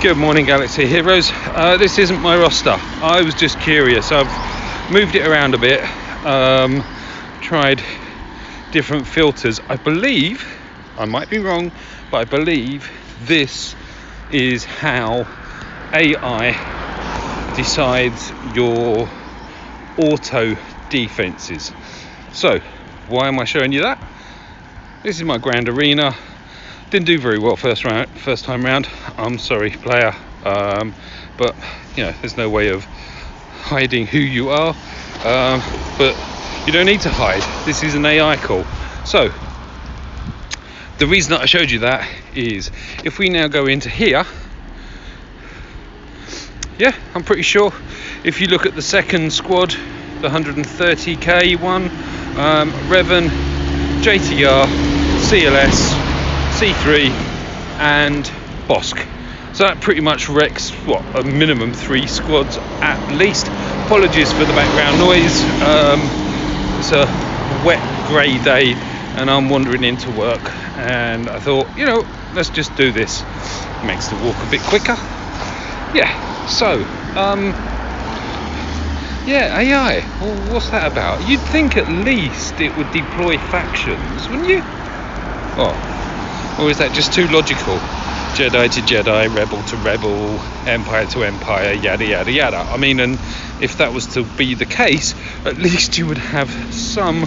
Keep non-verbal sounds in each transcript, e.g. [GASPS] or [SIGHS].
Good morning, Galaxy Heroes. Uh, this isn't my roster. I was just curious. I've moved it around a bit, um, tried different filters. I believe, I might be wrong, but I believe this is how AI decides your auto defenses. So, why am I showing you that? This is my grand arena didn't do very well first round, first time round. I'm sorry, player, um, but you know, there's no way of hiding who you are. Um, but you don't need to hide. This is an AI call. So the reason that I showed you that is if we now go into here, yeah, I'm pretty sure if you look at the second squad, the 130k one, um, Revan, JTR, CLS, C3 and Bossk. So that pretty much wrecks what a minimum three squads at least. Apologies for the background noise. Um, it's a wet grey day and I'm wandering into work and I thought, you know, let's just do this. Makes the walk a bit quicker. Yeah, so um, yeah, AI. Well, what's that about? You'd think at least it would deploy factions, wouldn't you? Oh, or is that just too logical? Jedi to Jedi, Rebel to Rebel, Empire to Empire, yada yada yada. I mean, and if that was to be the case, at least you would have some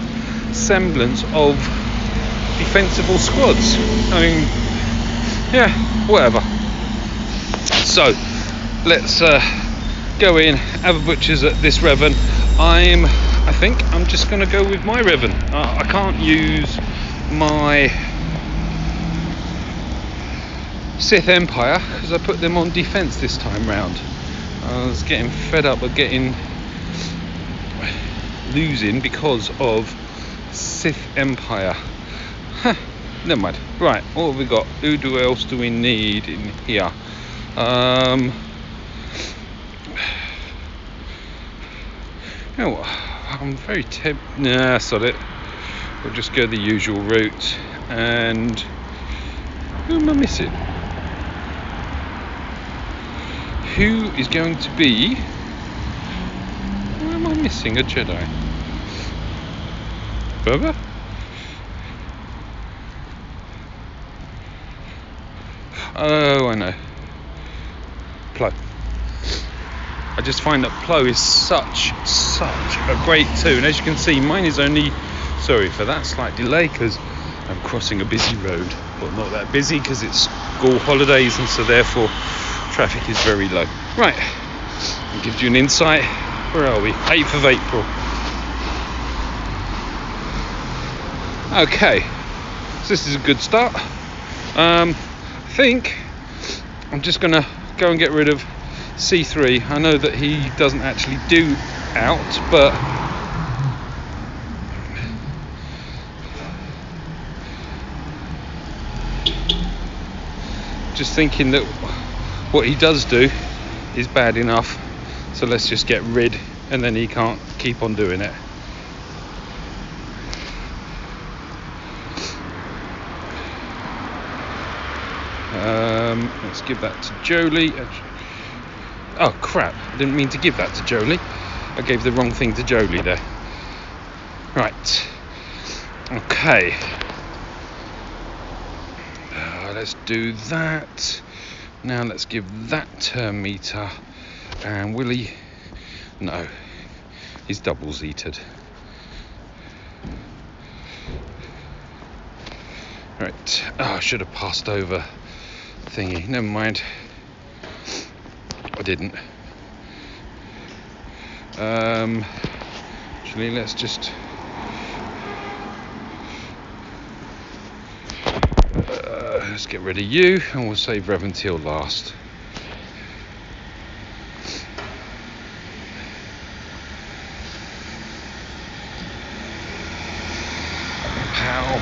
semblance of defensible squads. I mean, yeah, whatever. So, let's uh, go in, have a butcher's at this Revan. I'm, I think, I'm just going to go with my Revan. Uh, I can't use my Sith Empire because I put them on defense this time round. I was getting fed up of getting losing because of Sith Empire. Huh, never mind. Right, what have we got? Who do else do we need in here? Um, you know what? I'm very tempted. Nah, sod it. We'll just go the usual route. And who am I missing? Who is going to be. Am I missing a Jedi? Bubba? Oh, I know. Plo. I just find that Plo is such, such a great tune. As you can see, mine is only, sorry for that slight delay because I'm crossing a busy road, but not that busy because it's school holidays and so therefore traffic is very low. Right, it gives you an insight. Where are we? 8th of April. Okay, so this is a good start. Um, I think I'm just to go and get rid of C3. I know that he doesn't actually do out, but just thinking that what he does do is bad enough so let's just get rid and then he can't keep on doing it. Um, let's give that to Jolee. oh crap. I didn't mean to give that to Jolee. I gave the wrong thing to Jolee there. Right. Okay let's do that now let's give that turn meter and Willie, no, he's double zeeted. Right, oh, I should have passed over thingy, never mind. I didn't. Um, actually, let's just let's get rid of you and we'll save Revan till last. How?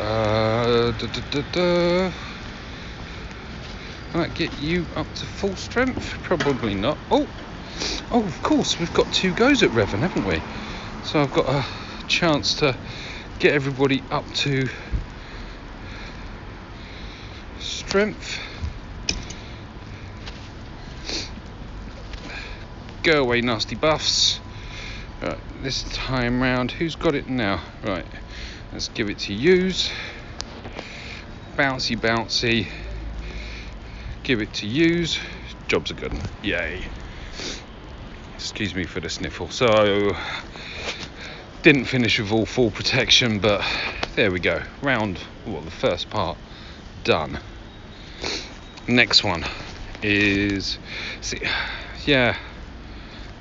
Uh, da, da, da. Might get you up to full strength? Probably not. Oh, oh, of course, we've got two goes at Revan, haven't we? So I've got a chance to get everybody up to strength. Go away, nasty buffs. Right, this time round, who's got it now? Right, let's give it to use. Bouncy, bouncy. Give it to use. Jobs are good. Yay. Excuse me for the sniffle. So, didn't finish with all full protection, but there we go. Round, well, the first part done. Next one is, see, yeah,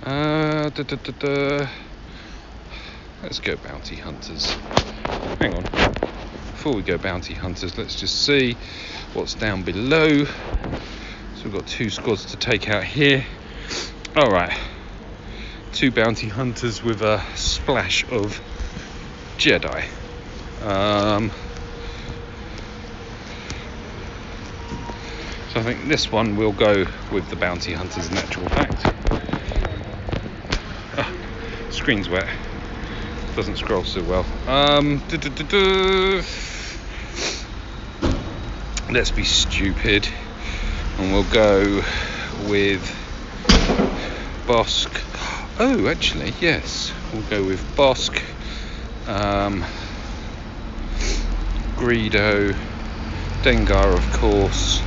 uh, da, da, da, let's go bounty hunters. Hang on. Before we go bounty hunters, let's just see what's down below. So we've got two squads to take out here. All right. Two bounty hunters with a splash of Jedi. Um, so I think this one will go with the bounty hunters in actual fact. Screen's wet. Doesn't scroll so well. Um, let's be stupid, and we'll go with Bossk. Oh, actually, yes, we'll go with Bossk, um, Greedo, Dengar, of course.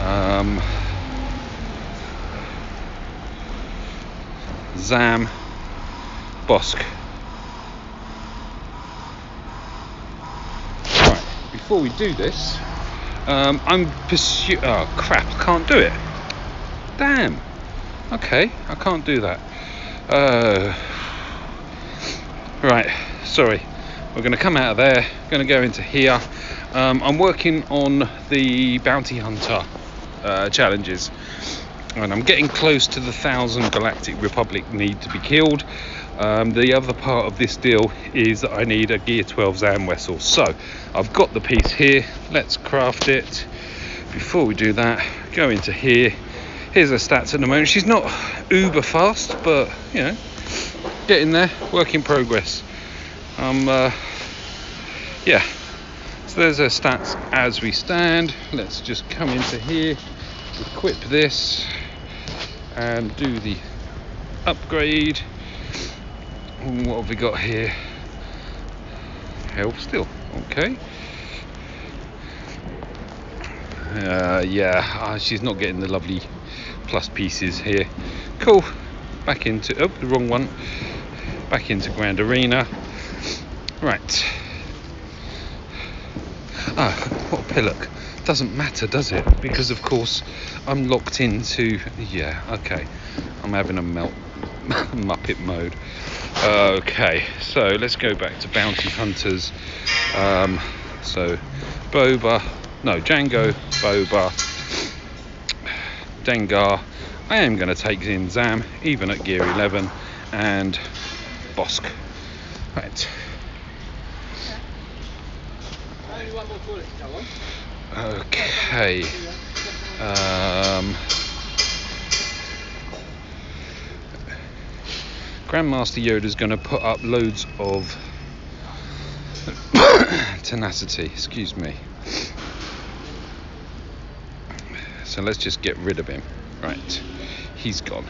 Um, Zam, Bossk. Right, before we do this, um, I'm pursue. Oh crap! I can't do it. Damn. Okay, I can't do that. Uh, right. Sorry. We're going to come out of there. Going to go into here. Um, I'm working on the bounty hunter uh, challenges, and I'm getting close to the thousand Galactic Republic need to be killed. Um, the other part of this deal is that I need a Gear 12 Zam Wesell. So I've got the piece here. Let's craft it. Before we do that, go into here. Here's her stats at the moment. She's not uber fast, but you know, getting there. Work in progress. Um, uh, yeah. So there's our stats as we stand. Let's just come into here, equip this, and do the upgrade what have we got here? Health still, okay. Uh, yeah, uh, she's not getting the lovely plus pieces here. Cool. Back into, oh, the wrong one. Back into Grand Arena. Right. Ah, what a pillock. Doesn't matter, does it? Because of course I'm locked into. Yeah, okay. I'm having a melt [LAUGHS] Muppet mode. Okay, so let's go back to Bounty Hunters. Um, so Boba, no, Jango, Boba, Dengar. I am going to take in Zam, even at gear 11, and Bossk. Right. Okay. Um, Grandmaster Yoda is going to put up loads of [COUGHS] tenacity, excuse me. So let's just get rid of him. Right, he's gone.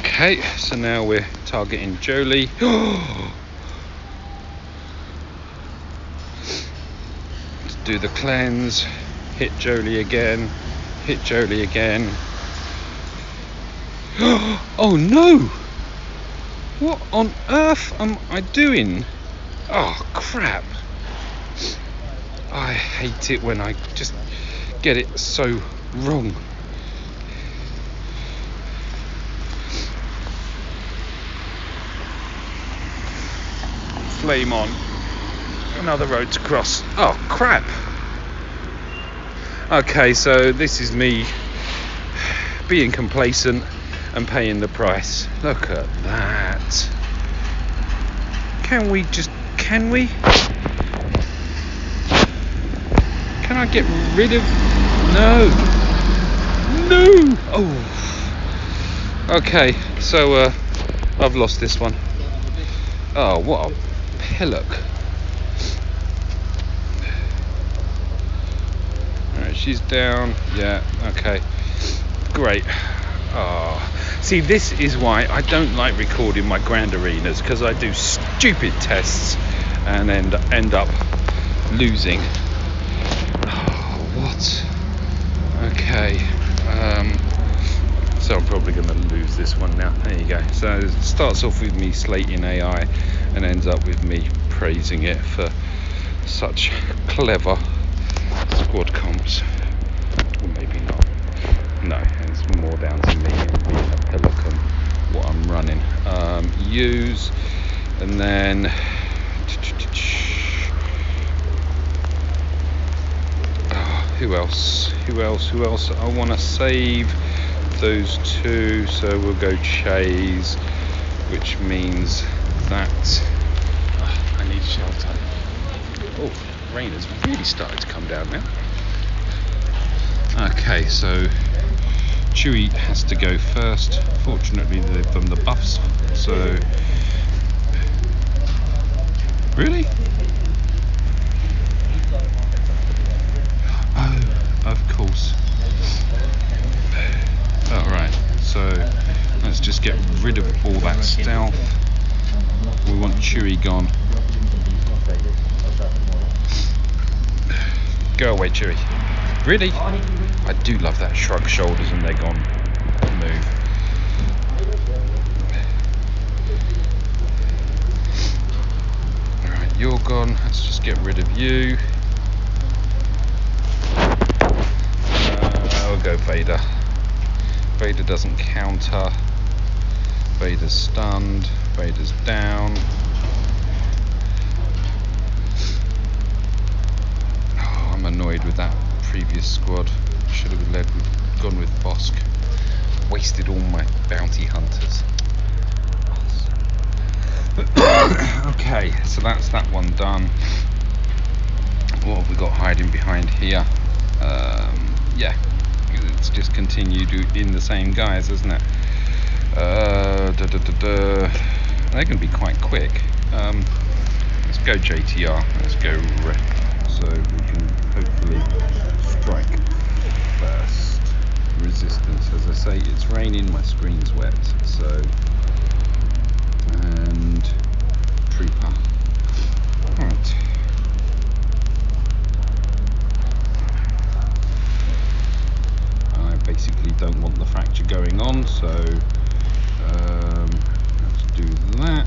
Okay, so now we're targeting Jolee. [GASPS] Do the cleanse, hit Jolee again hit Jolie again. [GASPS] oh no! What on earth am I doing? Oh crap! I hate it when I just get it so wrong. Flame on. Another road to cross. Oh crap! Okay, so this is me being complacent and paying the price. Look at that. Can we just. Can we? Can I get rid of. No! No! Oh! Okay, so uh, I've lost this one. Oh, what a pillock. She's down. Yeah. Okay. Great. Oh, see, this is why I don't like recording my grand arenas because I do stupid tests and end end up losing. Oh, what? Okay. So I'm probably going to lose this one now. There you go. So it starts off with me slating AI and ends up with me praising it for such clever squad comps. Or maybe not. No, it's more down to me and being a pelican what I'm running. Um, use and then [SIGHS] who else? Who else? Who else? I want to save those two, so we'll go Chase, which means that uh, I need shelter. Oh, rain has really started to come down now. Okay, so Chewie has to go first. Fortunately, they've done the buffs, so. Really? Oh, of course. Alright, so let's just get rid of all that stealth. We want Chewie gone. Go away, Chewie. Really? I do love that shrug shoulders and they're gone move. Alright, you're gone. Let's just get rid of you. Uh, I'll go Vader. Vader doesn't counter. Vader's stunned. Vader's down. Oh, I'm annoyed with that previous squad. Should have led with, gone with Bossk. Wasted all my bounty hunters. [COUGHS] okay, so that's that one done. What have we got hiding behind here? Um, yeah, it's just continued in the same guise, isn't it? Uh, da, da, da, They're going to be quite quick. Um, let's go JTR. Let's go rep, so we can hopefully strike first. Resistance, as I say, it's raining. My screen's wet, so and trooper. Right. I basically don't want the fracture going on, so um, let's do that.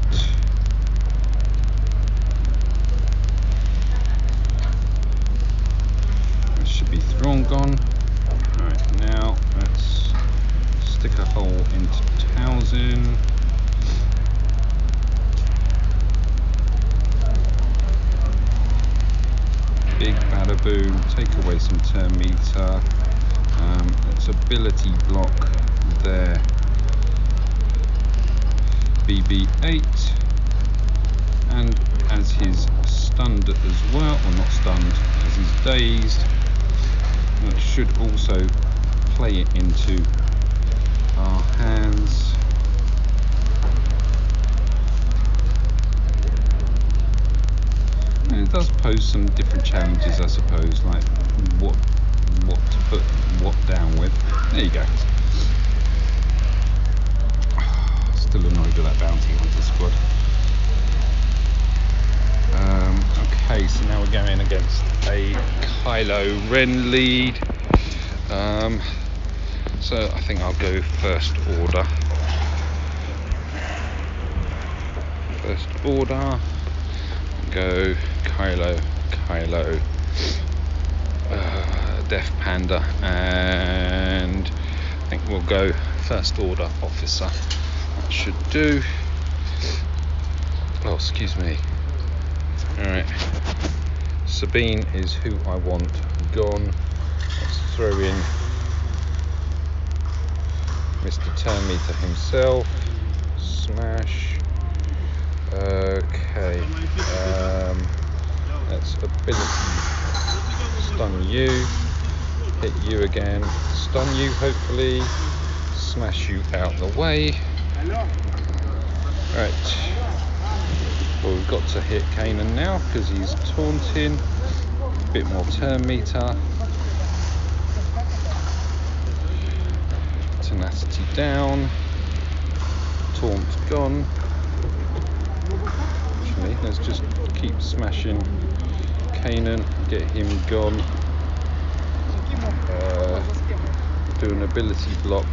This should be Thrawn gone. Right, now let's stick a hole into Towson. Big bada boom, take away some turn meter. Um, it's ability block there. BB8 and as he's stunned as well, or not stunned, as he's dazed, that should also play it into our hands. And it does pose some different challenges, I suppose, like what what to put what down with. There you go. Still annoyed with that bounty hunter squad. Um, okay, so now we're going against a Kylo Ren lead. Um, so I think I'll go first order. First order. Go Kylo, Kylo, uh, Death Panda, and I think we'll go first order officer. Should do. Oh, excuse me. Alright. Sabine is who I want gone. Let's throw in Mr. Termeter himself. Smash. Okay. Um, that's ability. Stun you. Hit you again. Stun you, hopefully. Smash you out of the way. Right. Well, we've got to hit Kanan now because he's taunting. A bit more turn meter. Tenacity down. Taunt gone. Actually, let's just keep smashing Kanan, get him gone. Uh, do an ability block.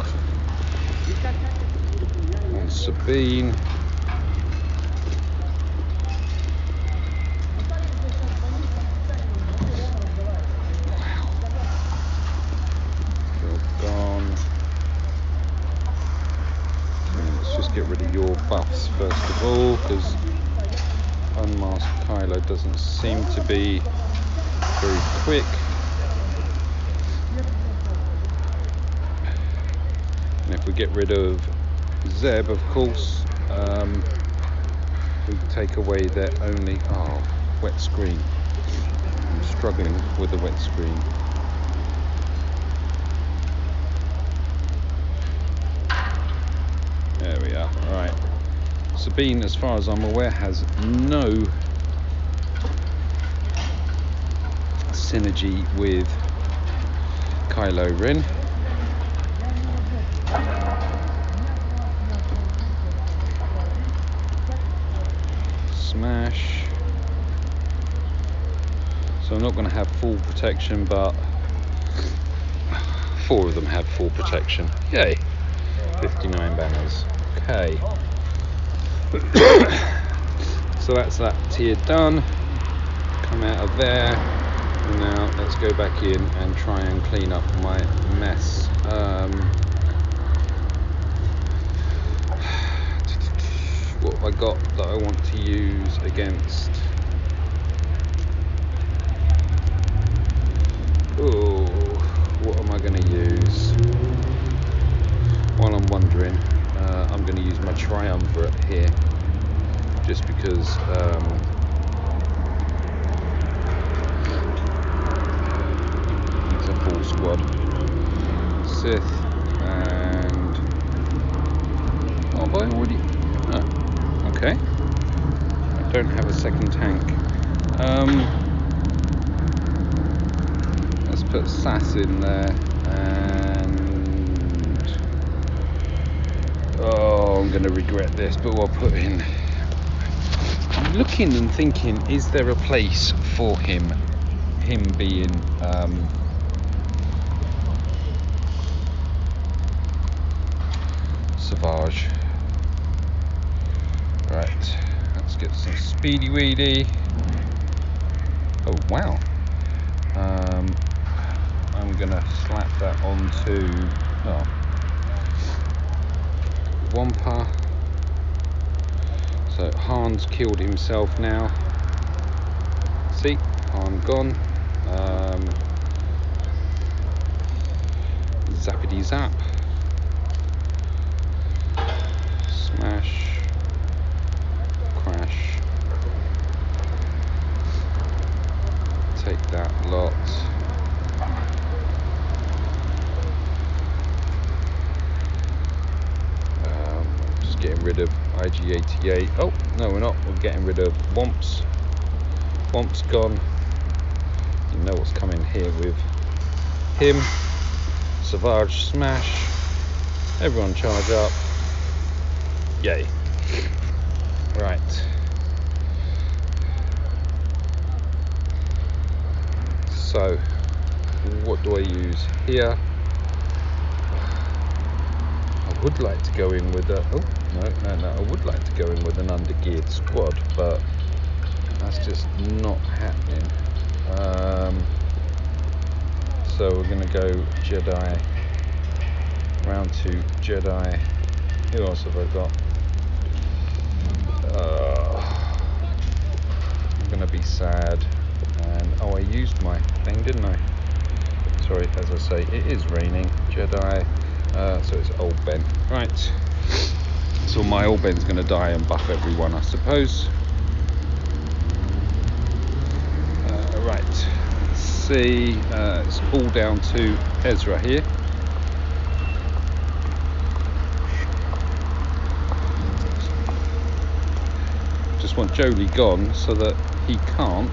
Sabine. Gone. Let's just get rid of your buffs first of all, because Unmasked Kylo doesn't seem to be very quick. And if we get rid of Zeb, of course, um, we take away their only. Oh, wet screen. I'm struggling with the wet screen. There we are. Right. Sabine, as far as I'm aware, has no synergy with Kylo Ren. So I'm not going to have full protection, but four of them have full protection. Yay! 59 banners. Okay. [COUGHS] so that's that tier done. Come out of there. Now let's go back in and try and clean up my mess. Um, [SIGHS] what I got that I want to use against? Oh, what am I going to use? While I'm wondering, uh, I'm going to use my triumvirate here, just because um, it's a full squad. Sith and have I already? Oh, okay. Don't have a second tank. Um, let's put Sass in there and oh, I'm going to regret this, but we'll put in. I'm looking and thinking, is there a place for him? Him being um, Savage. Right, get some speedy weedy. Oh wow. Um, I'm gonna slap that onto oh, Wampa. So Han's killed himself now. See, Han gone. Um, zappity zap. Smash. Crash. Take that lot. Um, just getting rid of IG88. Oh, no, we're not. We're getting rid of Womps. Womps gone. You know what's coming here with him. Savage smash. Everyone charge up. Yay. Right. So, what do I use here? I would like to go in with a. Oh, no, no, no. I would like to go in with an undergeared squad, but that's just not happening. Um, so we're going to go Jedi. Round two Jedi. Who else have I got? Uh, I'm going to be sad. And oh, I used my thing, didn't I? Sorry, as I say, it is raining. Jedi. Uh, so it's old Ben. Right. So my old Ben's going to die and buff everyone, I suppose. Uh, right. See. Uh, it's all down to Ezra here. Just want Jolee gone so that he can't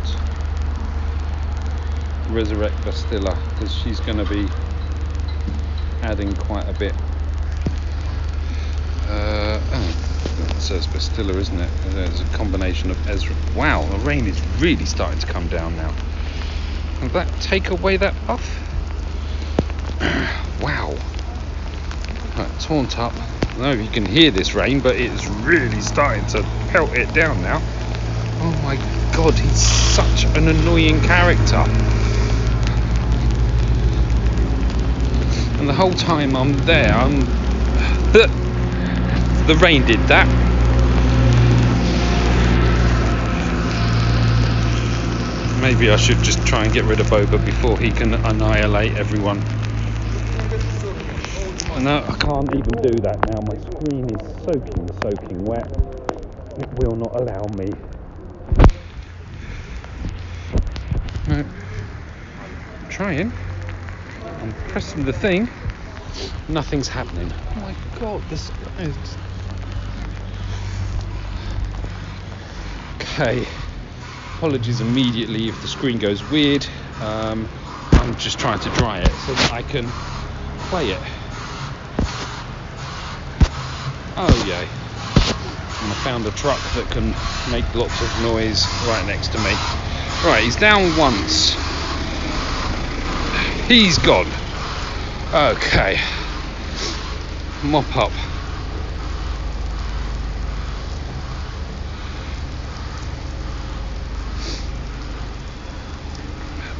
resurrect Bastila because she's going to be adding quite a bit Uh, oh, so it's Bastila, isn't it? There's a combination of Ezra. Wow, the rain is really starting to come down now. Will that take away that buff? [CLEARS THROAT] wow. Right, taunt up. I know you can hear this rain, but it's really starting to pelt it down now. Oh my god, he's such an annoying character. And the whole time I'm there, I'm. [SIGHS] The rain did that. Maybe I should just try and get rid of Boba before he can annihilate everyone. No, I can't even do that now. My screen is soaking, soaking wet. It will not allow me. No. I'm trying. I'm pressing the thing. Nothing's happening. Oh my god, this is. Okay. Apologies immediately if the screen goes weird. Um, I'm just trying to dry it so that I can play it. Oh yay. And I found a truck that can make lots of noise right next to me. Right, he's down once. He's gone. Okay. Mop up.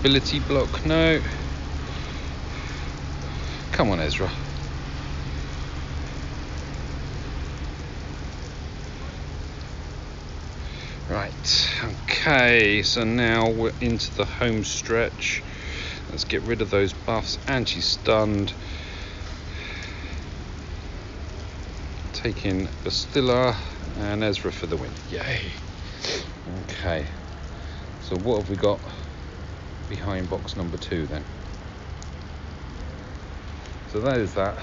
Ability block, no. Come on, Ezra. Right, okay, so now we're into the home stretch. Let's get rid of those buffs. And she's stunned. Taking Bastila and Ezra for the win. Yay. Okay. So what have we got behind box number two then? So that is that.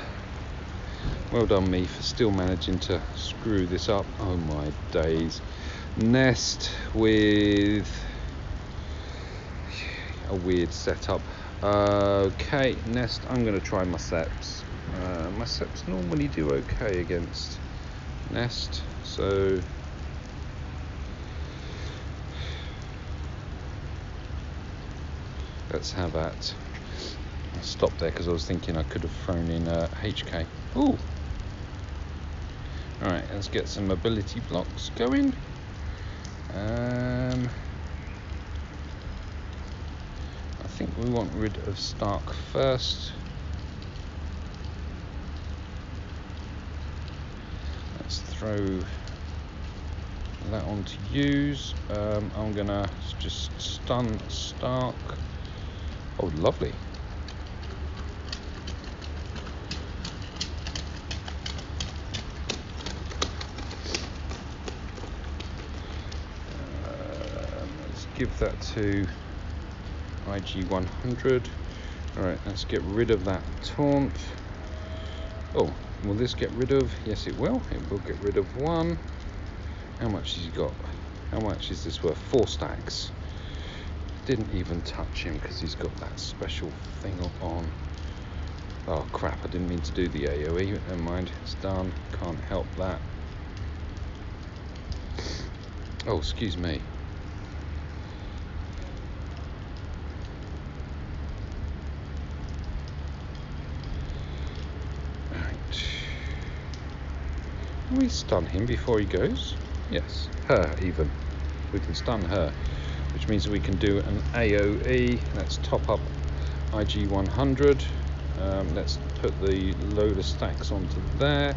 Well done me for still managing to screw this up. Oh my days. Nest with a weird setup. Uh, okay, Nest, I'm going to try my Seps. Uh, my Seps normally do okay against Nest, so let's have that. I stopped there because I was thinking I could have thrown in a HK. Ooh! Alright, let's get some mobility blocks going. Um, I think we want rid of Starck first. Let's throw that on to use. Um, I'm gonna just stun Starck. Oh, lovely. Um, let's give that to IG 100. Alright, let's get rid of that taunt. Oh, will this get rid of? Yes, it will. It will get rid of one. How much has he got? How much is this worth? Four stacks didn't even touch him because he's got that special thing up on. Oh crap, I didn't mean to do the AoE, never mind, it's done, can't help that. Oh, excuse me. Right. Can we stun him before he goes? Yes, her even. We can stun her which means we can do an AOE. Let's top up IG 100. Um, let's put the load of stacks onto there.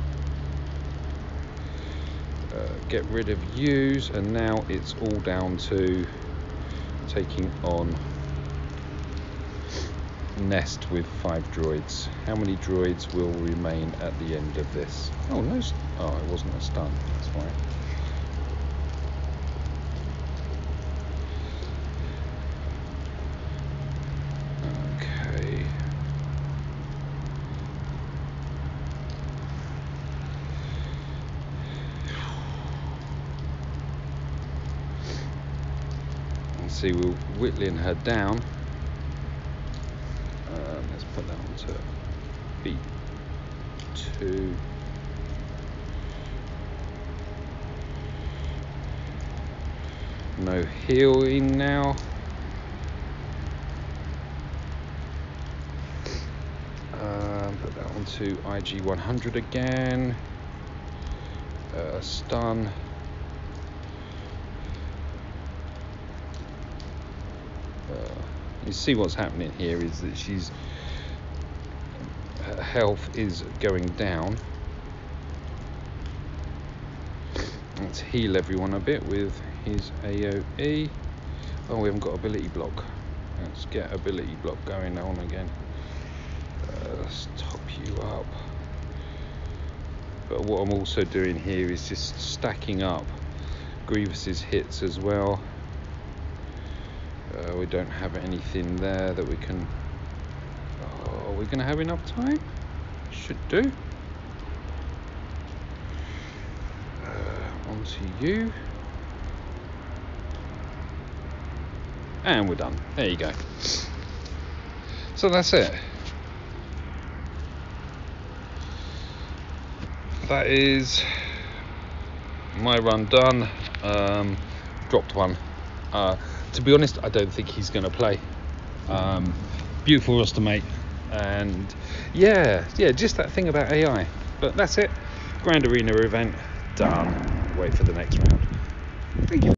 Uh, get rid of use, and now it's all down to taking on nest with five droids. How many droids will remain at the end of this? Oh no! Oh, it wasn't a stun. That's why. see we're whittling her down. Um, let's put that onto B2. No heel in now. Um, put that onto IG100 again. Uh, stun. You see what's happening here is that she's her health is going down. Let's heal everyone a bit with his AoE. Oh, we haven't got ability block. Let's get ability block going on again. Let's top you up. But what I'm also doing here is just stacking up Grievous's hits as well. Uh, we don't have anything there that we can. Oh, are we going to have enough time? Should do. Uh, onto you. And we're done. There you go. So that's it. That is my run done. Um, dropped one. Uh, to be honest, I don't think he's going to play. Um, beautiful roster mate, and yeah, yeah, just that thing about AI. But that's it. Grand Arena event done. Wait for the next round. Thank you.